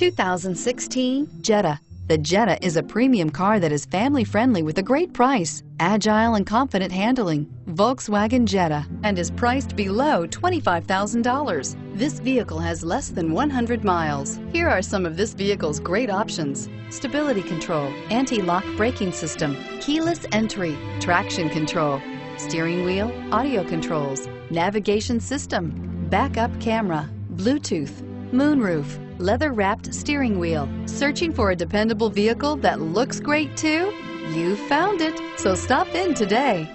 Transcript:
2016 Jetta. The Jetta is a premium car that is family friendly with a great price, agile and confident handling. Volkswagen Jetta and is priced below $25,000. This vehicle has less than 100 miles. Here are some of this vehicle's great options. Stability control, anti-lock braking system, keyless entry, traction control, steering wheel, audio controls, navigation system, backup camera, Bluetooth, moonroof, leather-wrapped steering wheel. Searching for a dependable vehicle that looks great too? You found it, so stop in today.